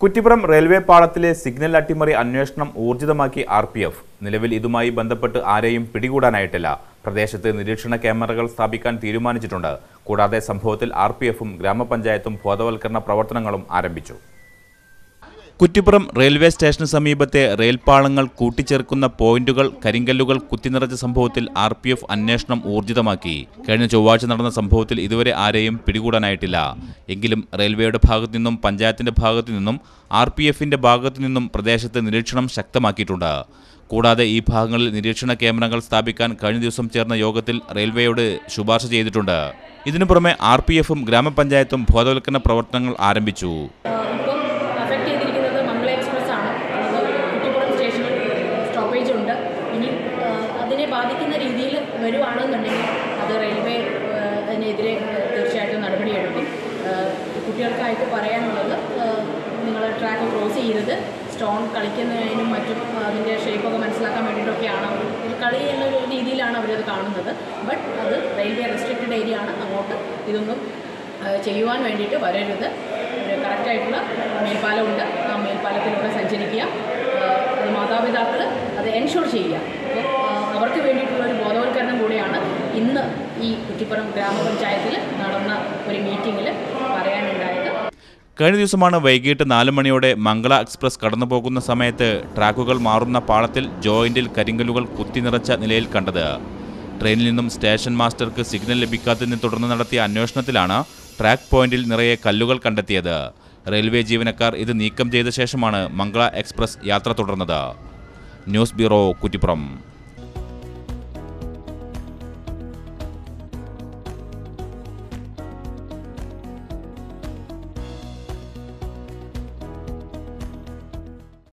Kuttippuram railway പാളത്തിലെ signal അട്ടിമറി അന്വേഷണം ഊർജിതമാക്കി ആർ പി എഫ് നിലവിൽ ഇതുമായി ബന്ധപ്പെട്ട് ആരെയും പിടികൂടാനായിട്ടില്ല. പ്രദേശത്ത് നിരീക്ഷണ ക്യാമറകൾ സ്ഥാപിക്കാൻ തീരുമാനിച്ചിട്ടുണ്ട്. കൂടാതെ സംഭവത്തിൽ ആർ ഗ്രാമപഞ്ചായത്തും ബോധവൽക്കരണ പ്രവർത്തനങ്ങളും ആരംഭിച്ചു. കുറ്റിപ്പുറം റെയിൽവേ സ്റ്റേഷന് സമീപത്തെ റെയിൽപാളങ്ങൾ കൂട്ടിച്ചേർക്കുന്ന പോയിന്റുകൾ കരിങ്കല്ലുകൾ കുത്തിനിറച്ച സംഭവത്തിൽ ആർ പി എഫ് അന്വേഷണം ഊർജിതമാക്കി. കഴിഞ്ഞ ചൊവ്വാഴ്ച നടന്ന സംഭവത്തിൽ ഇതുവരെ ആരെയും പിടികൂടാനായിട്ടില്ല. എങ്കിലും റെയിൽവേയുടെ ഭാഗത്തു നിന്നും പഞ്ചായത്തിന്റെ ഭാഗത്തു നിന്നും ആർ പി എഫിന്റെ ഭാഗത്തു നിന്നും പ്രദേശത്ത് നിരീക്ഷണം ശക്തമാക്കിയിട്ടുണ്ട്. കൂടാതെ ഈ ഭാഗങ്ങളിൽ നിരീക്ഷണ ക്യാമറകൾ സ്ഥാപിക്കാൻ കഴിഞ്ഞ ദിവസം ചേർന്ന യോഗത്തിൽ റെയിൽവേയോട് ശുപാർശ ചെയ്തിട്ടുണ്ട്. ഇതിനു പുറമെ ആർ പി എഫും ഗ്രാമപഞ്ചായത്തും ബോധവൽക്കരണ പ്രവർത്തനങ്ങൾ ആരംഭിച്ചു ഇപ്പം അഫക്റ്റ് ചെയ്തിരിക്കുന്നത് മംഗള എക്സ്പ്രസ് ആണ് അത് കുറ്റിപ്പുറം സ്റ്റേഷനിൽ സ്റ്റോപ്പേജ് ഉണ്ട് ഇനി ആ, അതിനെ ബാധിക്കുന്ന രീതിയിൽ വരുവാണെന്നുണ്ടെങ്കിൽ അത് റെയിൽവേ അതിനെതിരെ തീർച്ചയായിട്ടും നടപടിയെടുക്കും കുട്ടികൾക്കായിട്ട് പറയാനുള്ളത് നിങ്ങൾ ട്രാക്ക് ക്രോസ് ചെയ്യരുത്. സ്റ്റോൺ കളിക്കുന്നതിനും മറ്റും അതിന്റെ ഷേപ്പൊക്കെ മനസ്സിലാക്കാൻ വേണ്ടിയിട്ടൊക്കെയാണ് അവർ കളി എന്നൊരു രീതിയിലാണ് അവരത് കാണുന്നത്. ബട്ട് അത് റെയിൽവേ റെസ്ട്രിക്റ്റഡ് ഏരിയ ആണ്. അങ്ങോട്ട് ഇതൊന്നും ചെയ്യുവാൻ വേണ്ടിയിട്ട് വരരുത്. കറക്റ്റായിട്ടുള്ള മേൽപ്പാലമുണ്ട്. ആ മേൽപ്പാലത്തിലൂടെ സഞ്ചരിക്കുക. അത് മാതാപിതാക്കൾ അത് എൻഷുർ ചെയ്യുക. അപ്പോൾ ആ, അവർക്ക് വേണ്ടിയിട്ടുള്ള ഒരു ബോധവൽക്കരണം കൂടിയാണ് ഇന്ന് ഈ കുറ്റിപ്പുറം ഗ്രാമപഞ്ചായത്തിൽ നടന്ന ഒരു മീറ്റിങ്ങിൽ പറയാനുണ്ടായത്. കഴിഞ്ഞ ദിവസമാണ് വൈകിട്ട് നാല് മണിയോടെ മംഗള എക്സ്പ്രസ് കടന്നു പോകുന്ന സമയത്ത് ട്രാക്കുകൾ മാറുന്ന പാളത്തിൽ ജോയിന്റിൽ കരിങ്കല്ലുകൾ കുത്തിനിറച്ച നിലയിൽ കണ്ടത്. ട്രെയിനിൽ നിന്നും സ്റ്റേഷൻ മാസ്റ്റർക്ക് സിഗ്നൽ ലഭിക്കാത്തതിനെ തുടർന്ന് നടത്തിയ അന്വേഷണത്തിലാണ് ട്രാക്ക് പോയിന്റിൽ നിറയെ കല്ലുകൾ കണ്ടെത്തിയത്. റെയിൽവേ ജീവനക്കാർ ഇത് നീക്കം ചെയ്ത ശേഷമാണ് മംഗള എക്സ്പ്രസ് യാത്ര തുടർന്നത്. News bureau Kuttippuram.